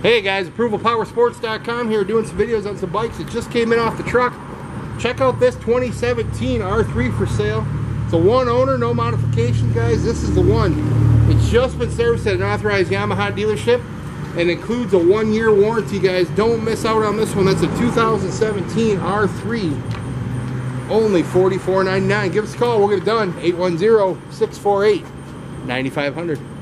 Hey guys, ApprovalPowerSports.com here doing some videos on some bikes that just came in off the truck. Check out this 2017 R3 for sale. It's a one owner, no modification guys. This is the one. It's just been serviced at an authorized Yamaha dealership and includes a one year warranty guys. Don't miss out on this one. That's a 2017 R3. Only $44.99. Give us a call. We'll get it done. 810-648-9500.